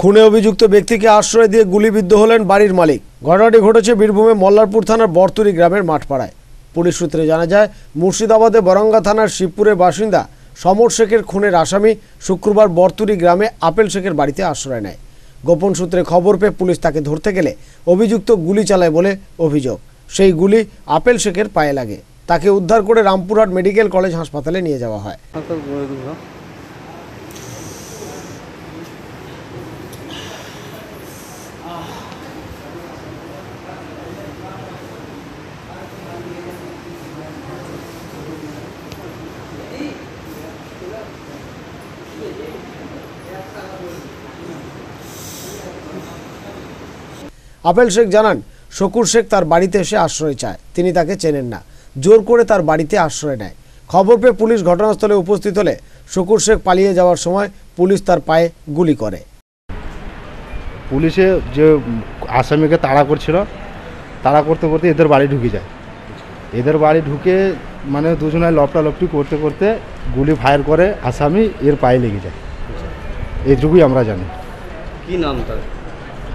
খুনে অভিযুক্ত ব্যক্তিকে আশ্রয় দিয়ে গুলিবিদ্ধ হলেন বাড়ির মালিক। ঘটনাটি ঘটেছে বীরভূমে মল্লারপুর থানার বরতুরি গ্রামের মাঠপাড়ায়। পুলিশ সূত্রে জানা যায়, মুর্শিদাবাদে বরঙ্গা থানার শিবপুরের বাসিন্দা সমর শেখের খুনের আসামি শুক্রবার বরতুরি গ্রামে আপেল শেখের বাড়িতে আশ্রয় নেয়। গোপন সূত্রে খবর পেয়ে পুলিশ তাকে ধরতে গেলে অভিযুক্ত গুলি চালায় বলে অভিযোগ। সেই গুলি আপেল শেখের পায়ে লাগে। তাকে উদ্ধার করে রামপুরহাট মেডিকেল কলেজ হাসপাতালে নিয়ে যাওয়া হয়। আপেল শেখ জানান শকুর শেখ তার বাড়িতে এসে আশ্রয় চায়। তিনি তাকে চেনেন না। জোর করে তার বাড়িতে আশ্রয় নেয়। খবর পেয়ে পুলিশ ঘটনাস্থলে উপস্থিত হলে শকুর শেখ পালিয়ে যাওয়ার সময় পুলিশ তার পায়ে গুলি করে। পুলিশে যে আসামিকে তাড়া করছিল তাড়া করতে করতে এদের বাড়ি ঢুকে যায়। এদের বাড়ি ঢুকে মানে দুজনে লপটা লপটি করতে করতে গুলি ফায়ার করে আসামি এর পায়ে লেগে যায়। এইটুকুই আমরা জানি। কি নাম তার?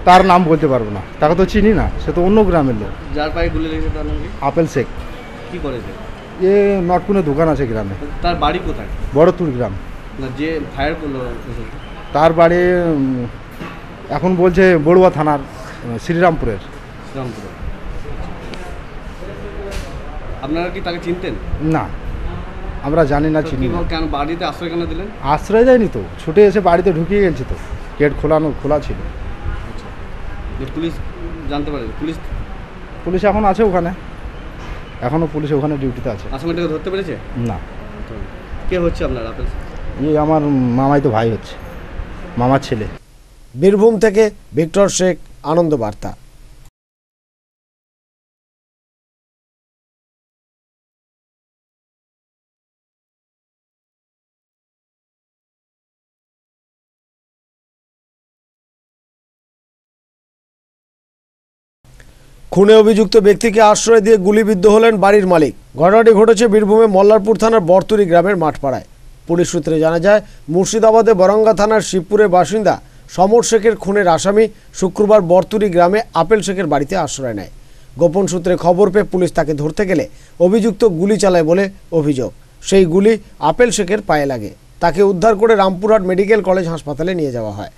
তার নাম বলতে পারব না। তাকে তো চিনি না সে তো অন্য গ্রামের লোক। যার পায়ে গুলি লেগেছে তার নাম কি? আপেল শেখ। কি করেছে এ নটকুনে দোকান আছে গ্রামে। তার বাড়ি কোথায়? বড়তুর গ্রাম। না যে ফায়ার করল তার বাড়ি উম, এখন বলছে বড়ুয়া থানার উম, শ্রীরামপুরের। শ্রীরামপুরে। আপনারা কি তাকে চিনতেন? না আমরা জানি না চিনি না। কীভাবে কেন বাড়িতে আশ্রয় কেন দিলেন? আশ্রয় দেয়নি তো ছুটে এসে বাড়িতে ঢুকিয়ে গেছে তো। গেট খোলানো খোলা ছিল। যে পুলিশ জানতে পারে পুলিশ পুলিশ এখন আছে ওখানে। এখনও পুলিশ ওখানে ডিউটিতে আছে। আসামিটাকে ধরতে পেরেছে? না। কে হচ্ছে আপনার আপেল এই আমার মামাই তো ভাই হচ্ছে। মামার ছেলে। বীরভূম থেকে ভিক্টর শেখ আনন্দ বার্তা। খুনে অভিযুক্ত ব্যক্তিকে আশ্রয় দিয়ে গুলিবিদ্ধ হলেন বাড়ির মালিক। ঘটনাটি ঘটেছে বীরভূমে মল্লারপুর থানার বরতুরি গ্রামের মাঠপাড়ায়। পুলিশ সূত্রে জানা যায়, মুর্শিদাবাদে বরঙ্গা থানার শিবপুরের বাসিন্দা সমর শেখের খুনের আসামি শুক্রবার বরতুরি গ্রামে আপেল শেখের বাড়িতে আশ্রয় নেয়। গোপন সূত্রে খবর পেয়ে পুলিশ তাকে ধরতে গেলে অভিযুক্ত গুলি চালায় বলে অভিযোগ। সেই গুলি আপেল শেখের পায়ে লাগে। তাকে উদ্ধার করে রামপুরহাট মেডিকেল কলেজ হাসপাতালে নিয়ে যাওয়া হয়।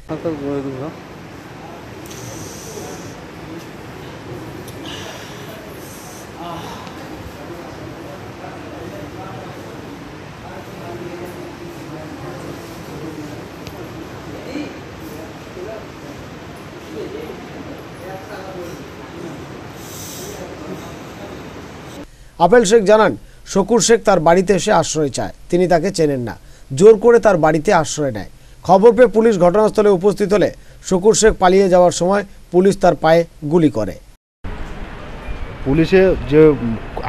আপেল শেখ জানান, শকুর শেখ তার বাড়িতে এসে আশ্রয় চায়। তিনি তাকে চেনেন না। জোর করে তার বাড়িতে আশ্রয় নেয়। খবর পেয়ে পুলিশ ঘটনাস্থলে উপস্থিত হলে শকুর শেখ পালিয়ে যাওয়ার সময় পুলিশ তার পায়ে গুলি করে। পুলিশে যে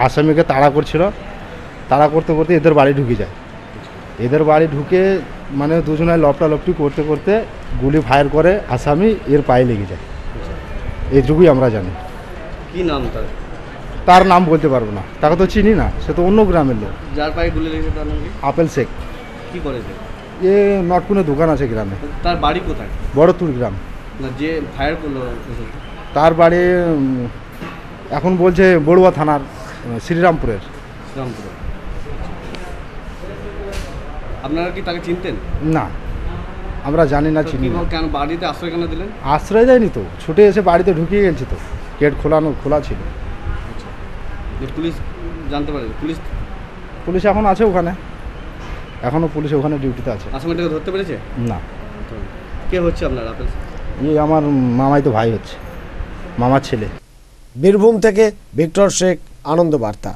আসামিকে তাড়া করছিল, তাড়া করতে করতে এদের বাড়ি ঢুকে যায়। এদের বাড়ি ঢুকে মানে দুজনে লপটা লপটি করতে করতে গুলি ফায়ার করে আসামি এর পায়ে লেগে যায়। এইটুকুই আমরা জানি। কি নাম তার? তার নাম বলতে পারব না। তাকে তো চিনি না সে তো অন্য গ্রামের লোক। যার পায়ে গুলি লেগেছে তার নাম কি? আপেল শেখ। কি করেছে এ নটকুনে দোকান আছে গ্রামে। তার বাড়ি কোথায়? বড়তুর গ্রাম। না যে ফায়ার করল তার বাড়ি এখন বলছে বড়ুয়া থানার শ্রীরামপুরের। শ্রীরামপুরে। আপনারা কি তাকে চিনতেন? না আমরা জানি না চিনি না। কেন বাড়িতে আশ্রয় কেন দিলেন? আশ্রয় দেয়নি তো ছুটে এসে বাড়িতে ঢুকিয়ে গেছে তো গেট খোলানো খোলা ছিল। যে পুলিশ জানতে পারে পুলিশ? পুলিশ এখন আছে ওখানে এখনও পুলিশ ওখানে ডিউটিতে আছে। আসামিটাকে ধরতে পেরেছে? না। কে হচ্ছে আপনার আপেল এই আমার মামাই তো ভাই হচ্ছে মামার ছেলে। বীরভূম থেকে ভিক্টর শেখ আনন্দ বার্তা।